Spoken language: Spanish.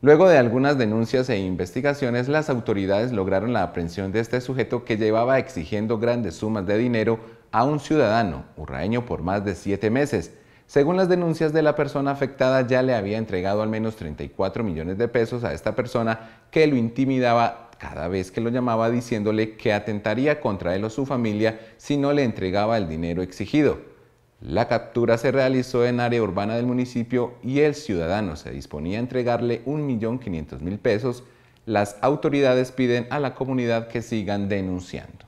Luego de algunas denuncias e investigaciones, las autoridades lograron la aprehensión de este sujeto que llevaba exigiendo grandes sumas de dinero a un ciudadano urraeño por más de siete meses. Según las denuncias de la persona afectada, ya le había entregado al menos 34 millones de pesos a esta persona que lo intimidaba cada vez que lo llamaba diciéndole que atentaría contra él o su familia si no le entregaba el dinero exigido. La captura se realizó en área urbana del municipio y el ciudadano se disponía a entregarle 1.500.000 pesos. Las autoridades piden a la comunidad que sigan denunciando.